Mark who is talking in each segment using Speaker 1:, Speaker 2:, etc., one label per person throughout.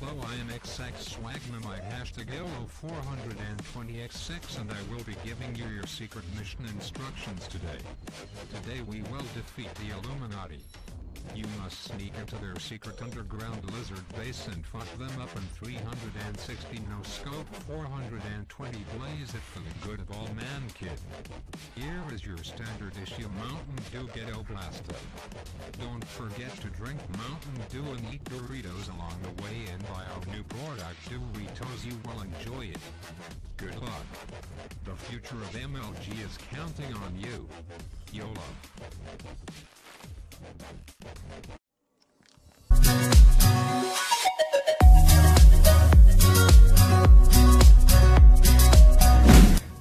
Speaker 1: Hello, I am XX Swagnamite hashtag LO420X6 and I will be giving you your secret mission instructions today. Today we will defeat the Illuminati. You must sneak into their secret underground lizard base and fuck them up in 360 no scope 420 blaze it for the good of all man kid. Here is your standard issue Mountain Dew Ghetto Blaster. Don't forget to drink Mountain Dew and eat Doritos along the way and buy our new product Doritos you will enjoy it. Good luck. The future of MLG is counting on you. YOLO.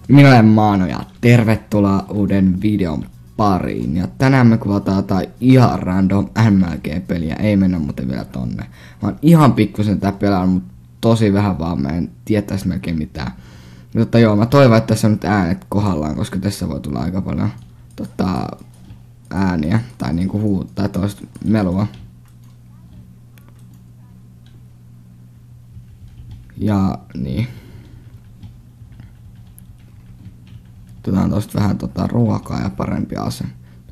Speaker 2: Minä olen Maano ja tervetuloa uuden videon pariin. Ja tänään me kuvataan jotain ihan random MLG-peliä, ei mennä muuten vielä tonne. Mä oon ihan pikkusen tää pelannut, mutta tosi vähän vaan, mä en tietäisi melkein mitään. Mutta joo, mä toivon, että tässä on nyt äänet kohdallaan, koska tässä voi tulla aika paljon tota, ääniä tai niinku huu tai toista melua. Ja niin. Otetaan tosta vähän tota ruokaa ja parempi ase.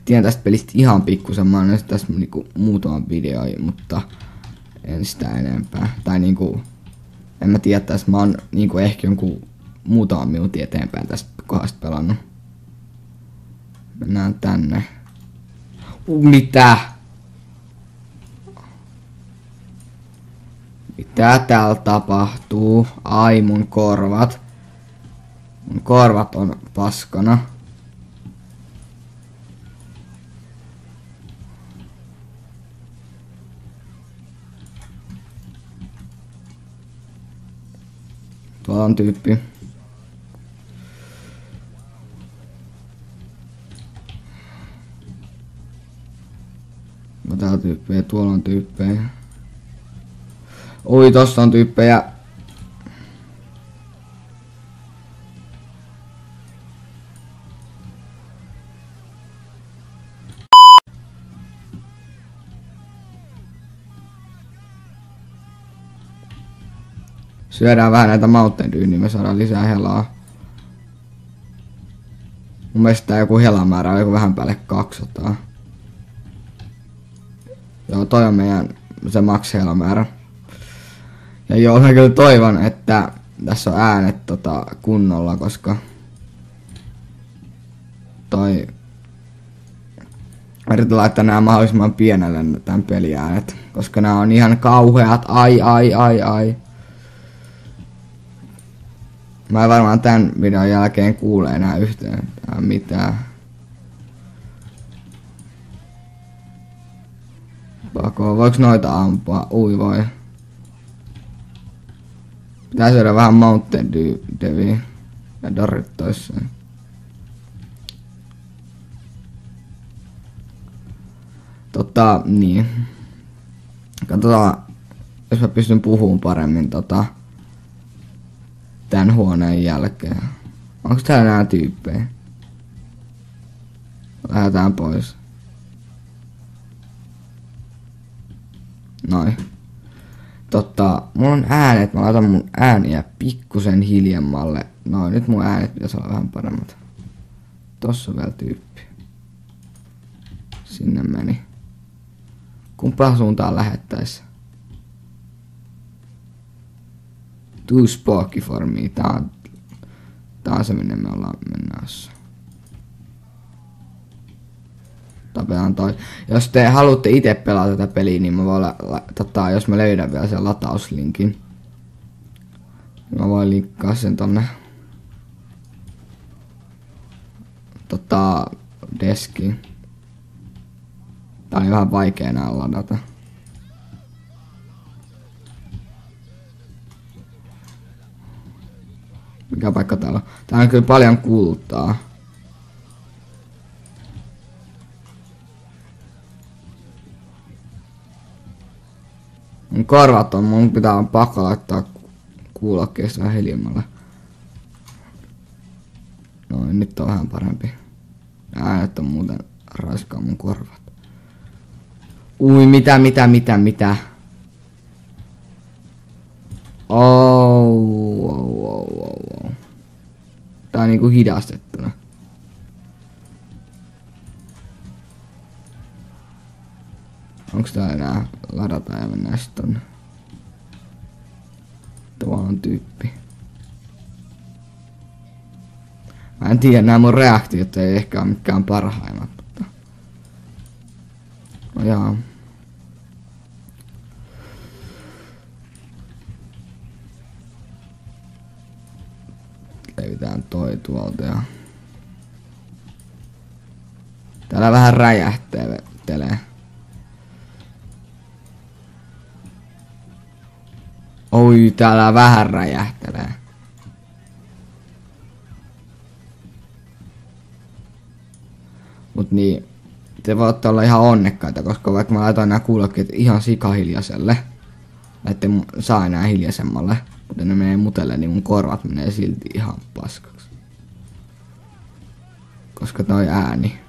Speaker 2: Tiedän tästä pelistä ihan pikkusen, mä oon tässä niinku muutaman video, mutta en sitä enempää. Tai niinku, en mä tiedä tässä, mä oon niinku ehkä jonkun muutaman minuutin eteenpäin tästä kohdasta pelannut. Mennään tänne. Mitä? Mitä täällä tapahtuu? Ai mun korvat. Mun korvat on paskana. Tuolla on tyyppi. Tyyppejä, tuolla on tyyppejä. Oi, tossa on tyyppejä. Syödään vähän näitä Mountain Dew, niin me saadaan lisää helaa. Mun mielestä tää joku helamäärä on joku vähän päälle 200. Joo, toi on meidän se max helamäärä. Ja joo, mä kyllä toivon, että tässä on äänet tota, kunnolla, koska toi Mä yritän laittaa nämä mahdollisimman pienelle tämän peliäänet, koska nämä on ihan kauheat, ai ai ai ai. Mä varmaan tän videon jälkeen kuule enää yhtään mitään. Pako, voiko noita ampua? Ui voi. Pitää syödä vähän Mountain Dew ja Dorittoissa. Tota, niin. Katsotaan, jos mä pystyn puhumaan paremmin tota, tän huoneen jälkeen. Onko täällä enää tyyppejä? Lähdetään pois. Noin. Totta, mulla on äänet, mä laitan mun ääniä pikkusen hiljemmalle. Noin, nyt mun äänet pitäisi olla vähän paremmat. Tossa on vielä tyyppi. Sinne meni. Kumpaan suuntaan lähettäis? Too spooky for me. Tää on, tää on se minne me ollaan mennässä. Tapetaan toi. Jos te haluatte itse pelata tätä peliä, niin mä voin, la, la, tota, jos mä löydän vielä sen latauslinkin, niin mä voin linkkaa sen tonne tota, deskiin. Tää on vähän vaikea enää ladata. Mikä paikka täällä on? Täällä on kyllä paljon kultaa. Mun korvat on, mun pitää pakko laittaa kuulokkeista vähän hiljemmalle. Noin, nyt on vähän parempi. Äänet on muuten raskaa mun korvat. Ui, mitä, mitä, mitä, mitä? Oh, oh, oh, oh, oh. Tää on niinku hidastettuna. Onks tää enää ladata ja mennään sit tonne? Tuolla on tyyppi. Mä en tiedä, nämä mun reaktiot ei ehkä ole mikään parhaimmat, mutta... No jaa. Levitään toi tuolta ja... Täällä vähän räjähtelee. Oi, täällä vähän räjähtelee. Mut niin, te voitte olla ihan onnekkaita, koska vaikka mä laitoin nämä kuulokkeet ihan sikahiljaiselle, että saa enää hiljaisemmalle, mutta ne menee mutelle, niin mun korvat menee silti ihan paskaksi. Koska toi ääni,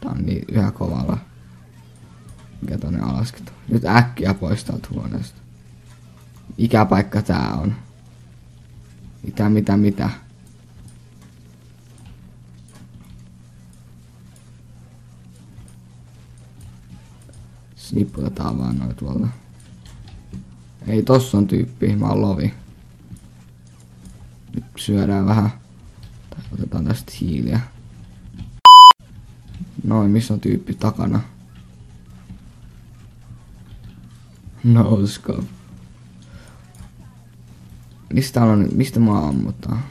Speaker 2: tää on niin yhä kovalla. Mikä tonne alasketaan. Nyt äkkiä pois täältä huoneesta. Mikä paikka tää on? Mitä, mitä, mitä? Snipputetaan vaan noin tuolta. Ei tossa on tyyppi, mä oon lovi. Nyt syödään vähän. Tai otetaan tästä hiiliä. Noin, missä on tyyppi takana? No Mistä on, mistä mä ammutaan?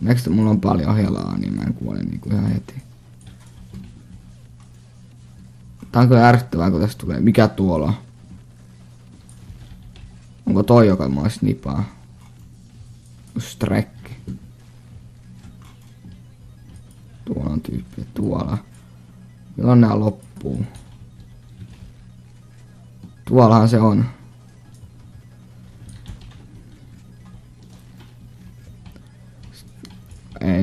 Speaker 2: Next mulla on paljon helaa, niin mä en kuole niinku ihan heti. Tää on kyllä ärsyttävää, kun tästä tulee. Mikä tuolla Onko toi, joka mua snipaa? Strekki. Tuolla on tyyppi. Tuolla. Milloin nää loppuu? Tuollahan se on.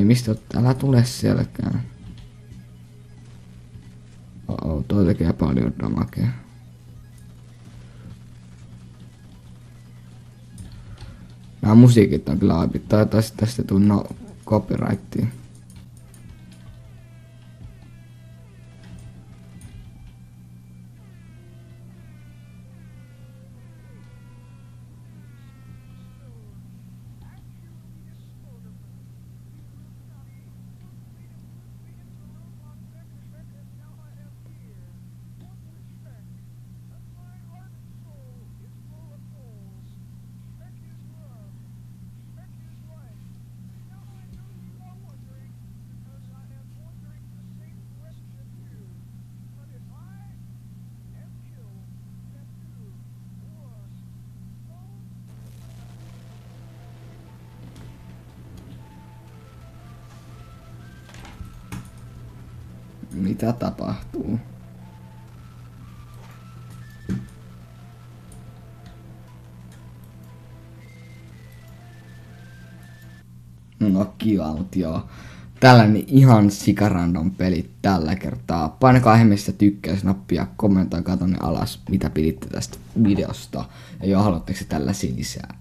Speaker 2: Mistä älä tule sielläkään. Oh, toi tekee paljon damakea. Nämä musiikit on kyllä aipit. Toivottavasti tästä tunno copyrightia. Mitä tapahtuu? No kiva, mut joo. Tällainen ihan sikarandom peli tällä kertaa. Painakaa ihmeessä tykkäysnappia, kommentoikaa tonne alas, mitä piditte tästä videosta. Ja joo, haluatteko tällä lisää.